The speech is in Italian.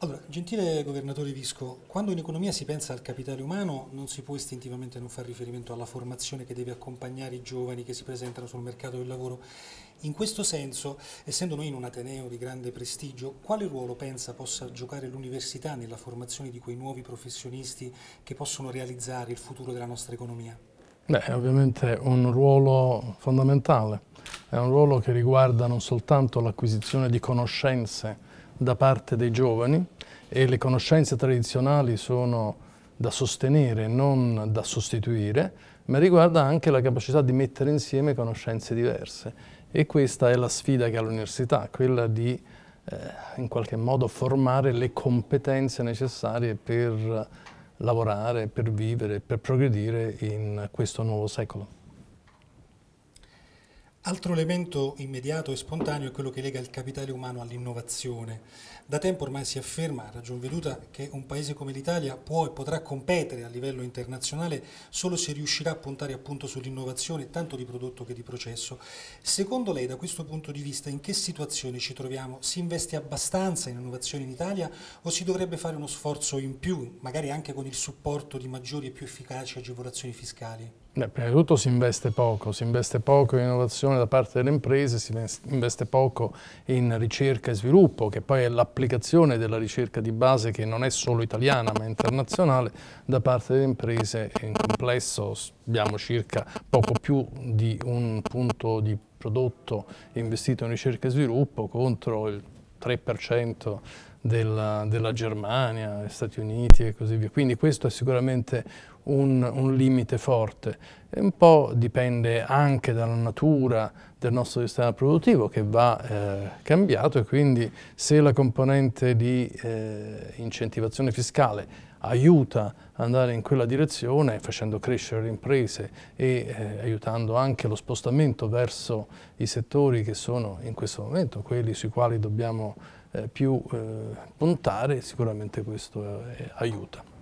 Allora, gentile governatore Visco, quando in economia si pensa al capitale umano non si può istintivamente non fare riferimento alla formazione che deve accompagnare i giovani che si presentano sul mercato del lavoro. In questo senso, essendo noi in un Ateneo di grande prestigio, quale ruolo pensa possa giocare l'università nella formazione di quei nuovi professionisti che possono realizzare il futuro della nostra economia? Beh, ovviamente un ruolo fondamentale, è un ruolo che riguarda non soltanto l'acquisizione di conoscenze da parte dei giovani e le conoscenze tradizionali sono da sostenere, non da sostituire, ma riguarda anche la capacità di mettere insieme conoscenze diverse. E questa è la sfida che ha l'università, quella di eh, in qualche modo formare le competenze necessarie per lavorare, per vivere, per progredire in questo nuovo secolo. Altro elemento immediato e spontaneo è quello che lega il capitale umano all'innovazione. Da tempo ormai si afferma, a ragion veduta, che un paese come l'Italia può e potrà competere a livello internazionale solo se riuscirà a puntare appunto sull'innovazione tanto di prodotto che di processo. Secondo lei, da questo punto di vista, in che situazione ci troviamo? Si investe abbastanza in innovazione in Italia o si dovrebbe fare uno sforzo in più, magari anche con il supporto di maggiori e più efficaci agevolazioni fiscali? Beh, prima di tutto si investe poco, si investe poco in innovazione da parte delle imprese, si investe poco in ricerca e sviluppo, che poi è l'applicazione della ricerca di base che non è solo italiana ma internazionale, da parte delle imprese. In complesso abbiamo circa poco più di un punto di prodotto investito in ricerca e sviluppo contro il 3% della, della, Germania, Stati Uniti e così via. Quindi questo è sicuramente un, un, limite forte. E un po' dipende anche dalla natura del nostro sistema produttivo che va eh, cambiato e quindi se la componente di eh, incentivazione fiscale aiuta andare in quella direzione facendo crescere le imprese e eh, aiutando anche lo spostamento verso i settori che sono in questo momento quelli sui quali dobbiamo eh, più eh, puntare, sicuramente questo eh, aiuta.